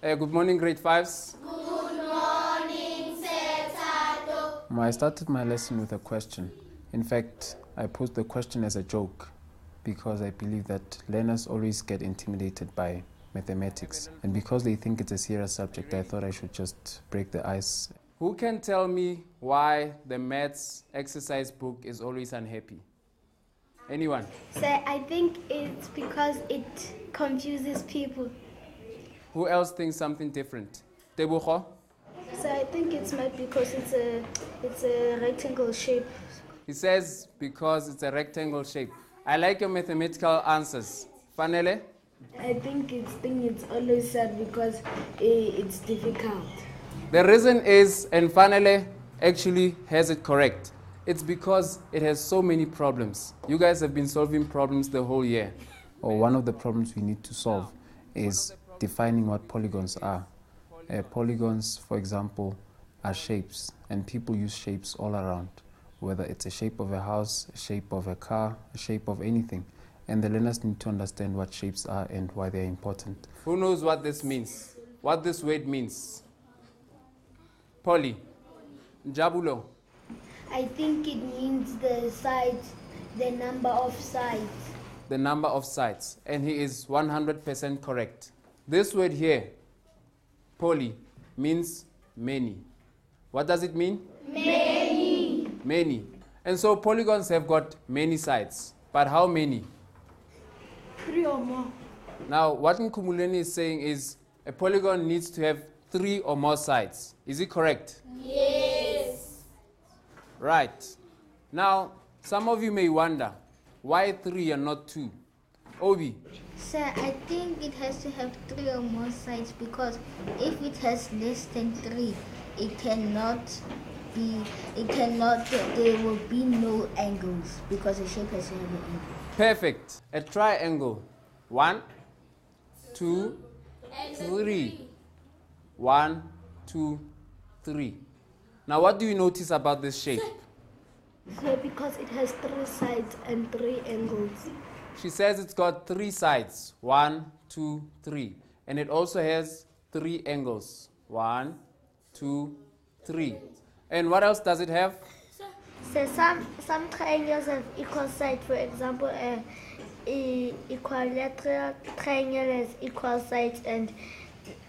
Uh, good morning, grade fives. Good morning, Sir Thato. I started my lesson with a question. In fact, I posed the question as a joke because I believe that learners always get intimidated by mathematics. And because they think it's a serious subject, I thought I should just break the ice. Who can tell me why the maths exercise book is always unhappy? Anyone? So I think it's because it confuses people. Who else thinks something different? Tebucho? So I think it's might because it's a it's a rectangle shape. He says because it's a rectangle shape. I like your mathematical answers. Fanele? I think it's thing it's always sad because eh, it's difficult. The reason is, and Fanele actually has it correct. It's because it has so many problems. You guys have been solving problems the whole year. Or one of the problems we need to solve is defining what polygons are. Uh, polygons, for example, are shapes, and people use shapes all around, whether it's a shape of a house, a shape of a car, a shape of anything. And the learners need to understand what shapes are and why they're important. Who knows what this means? What this word means? poly. Jabulo. I think it means the sides, the number of sides. the number of sides, and he is 100% correct. This word here, poly, means many. What does it mean? Many. Many. And so polygons have got many sides. But how many? Three or more. Now, what Nkumuleni is saying is a polygon needs to have three or more sides. Is it correct? Yes. Right. Now, some of you may wonder why three and not two? Obi, So I think it has to have three or more sides because if it has less than three, it cannot be, it cannot, there will be no angles because the shape has to have an angle. perfect. A triangle. One, two, three. One, two, three. Now, what do you notice about this shape? So because it has three sides and three angles. She says it's got three sides. One, two, three. And it also has three angles. One, two, three. And what else does it have? So some, some triangles have equal sides. For example, a, a equilateral triangle has equal sides and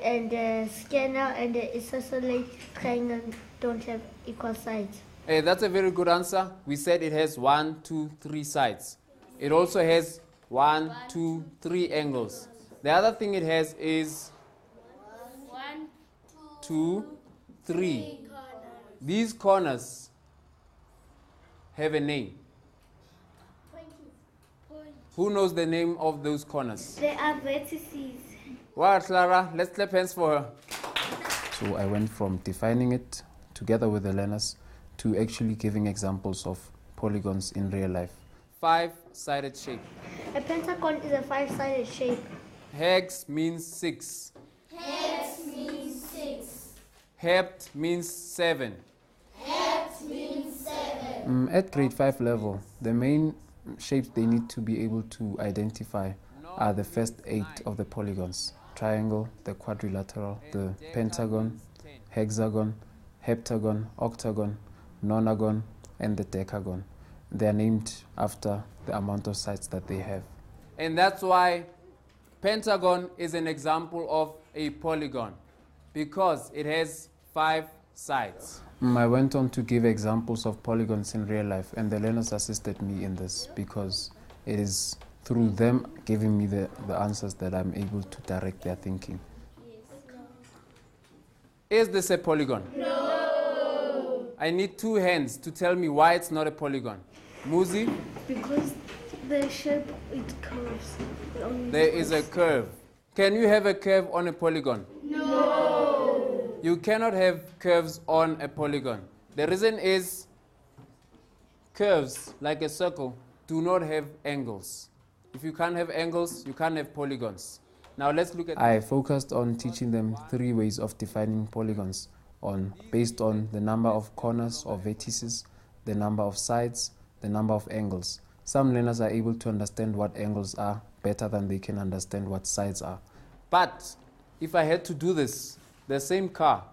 and the scalene and the isosceles triangle don't have equal sides. Hey, that's a very good answer. We said it has one, two, three sides. It also has one, two, three angles. The other thing it has is one, two, three. These corners have a name. Who knows the name of those corners? They are vertices. Wow, Clara, let's clap hands for her. So I went from defining it together with the learners to actually giving examples of polygons in real life. Five sided shape. A pentagon is a five-sided shape. Hex means six. Hex means six. Hept means seven. Hept means seven. Mm, at grade five level, the main shapes they need to be able to identify are the first eight of the polygons triangle, the quadrilateral, the pentagon, hexagon, heptagon, octagon, nonagon, and the decagon. They are named after the amount of sides that they have. And that's why pentagon is an example of a polygon because it has five sides. Mm, I went on to give examples of polygons in real life, and the learners assisted me in this because it is through them giving me the, the answers that I'm able to direct their thinking. Is this a polygon? No. I need two hands to tell me why it's not a polygon. Muzi, Because the shape it curves. It there is a curve. Can you have a curve on a polygon? No. You cannot have curves on a polygon. The reason is curves, like a circle, do not have angles. If you can't have angles, you can't have polygons. Now let's look at. I focused on teaching them three ways of defining polygons, on based on the number of corners or vertices, the number of sides, the number of angles. Some learners are able to understand what angles are better than they can understand what sides are. But if I had to do this, the same car,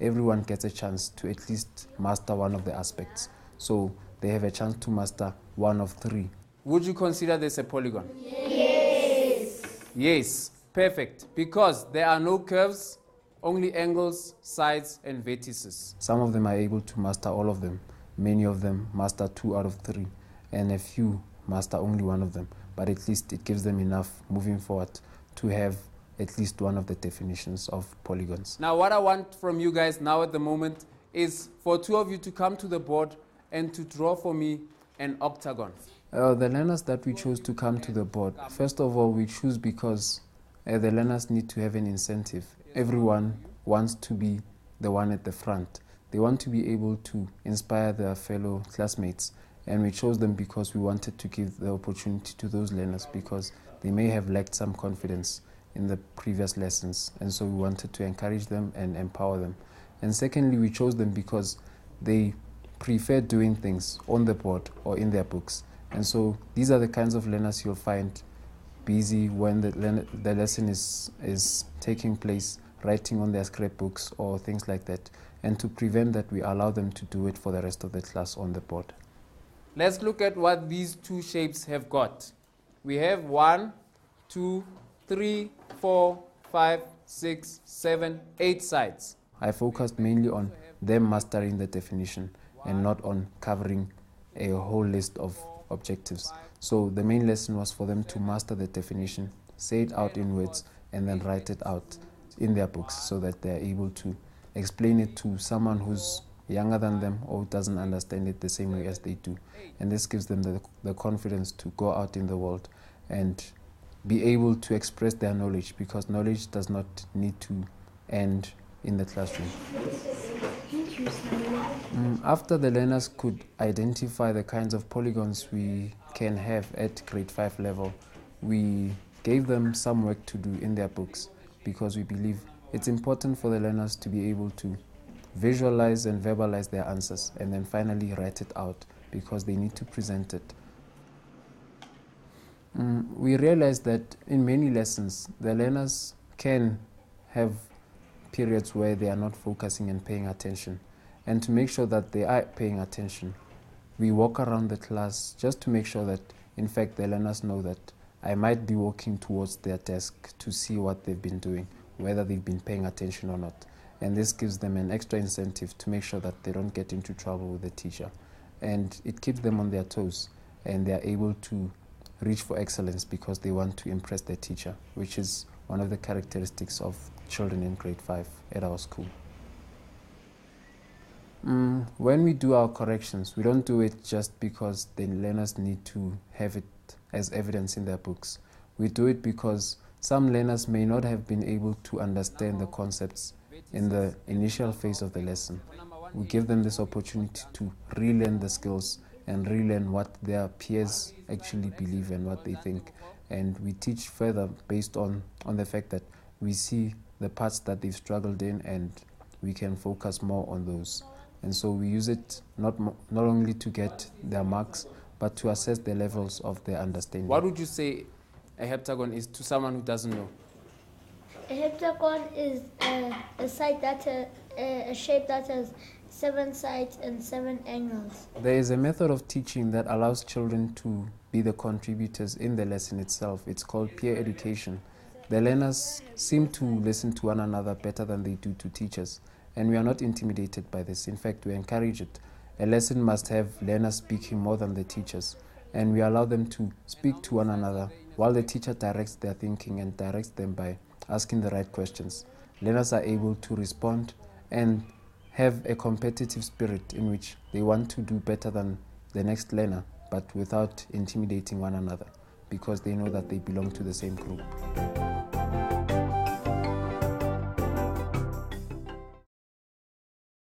everyone gets a chance to at least master one of the aspects. So they have a chance to master one of three. Would you consider this a polygon? Yes. Yes, perfect. Because there are no curves, only angles, sides, and vertices. Some of them are able to master all of them. Many of them master two out of three, and a few master only one of them. But at least it gives them enough moving forward to have at least one of the definitions of polygons. Now, what I want from you guys now at the moment is for two of you to come to the board and to draw for me an octagon. Uh, the learners that we chose to come to the board, first of all, we choose because uh, the learners need to have an incentive. Everyone wants to be the one at the front. They want to be able to inspire their fellow classmates. And we chose them because we wanted to give the opportunity to those learners because they may have lacked some confidence in the previous lessons. And so we wanted to encourage them and empower them. And secondly, we chose them because they prefer doing things on the board or in their books. And so these are the kinds of learners you'll find busy when the, the lesson is, is taking place, writing on their scrapbooks or things like that. And to prevent that, we allow them to do it for the rest of the class on the board. Let's look at what these two shapes have got. We have one, two, three, four, five, six, seven, eight sides. I focused mainly on them mastering the definition and not on covering a whole list of objectives. So the main lesson was for them to master the definition, say it out in words, and then write it out in their books so that they're able to explain it to someone who's younger than them or doesn't understand it the same way as they do. And this gives them the, the confidence to go out in the world and be able to express their knowledge because knowledge does not need to end in the classroom. Mm, after the learners could identify the kinds of polygons we can have at grade 5 level, we gave them some work to do in their books because we believe it's important for the learners to be able to visualize and verbalize their answers and then finally write it out because they need to present it. Mm, we realize that in many lessons, the learners can have periods where they are not focusing and paying attention. And to make sure that they are paying attention, we walk around the class just to make sure that, in fact, the learners know that I might be walking towards their desk to see what they've been doing, whether they've been paying attention or not. And this gives them an extra incentive to make sure that they don't get into trouble with the teacher. And it keeps them on their toes and they are able to reach for excellence because they want to impress their teacher, which is one of the characteristics of children in grade 5 at our school. Mm, when we do our corrections, we don't do it just because the learners need to have it as evidence in their books. We do it because some learners may not have been able to understand the concepts in the initial phase of the lesson. We give them this opportunity to relearn the skills and relearn what their peers actually believe and what they think. And we teach further based on, on the fact that we see the parts that they've struggled in and we can focus more on those. And so we use it not, not only to get their marks, but to assess the levels of their understanding. What would you say a heptagon is to someone who doesn't know? A heptagon is a, a that uh, a, a shape that has seven sides and seven angles. There is a method of teaching that allows children to be the contributors in the lesson itself. It's called peer education. The learners seem to listen to one another better than they do to teachers, and we are not intimidated by this. In fact, we encourage it. A lesson must have learners speaking more than the teachers, and we allow them to speak to one another while the teacher directs their thinking and directs them by asking the right questions. Learners are able to respond and have a competitive spirit in which they want to do better than the next learner, but without intimidating one another because they know that they belong to the same group.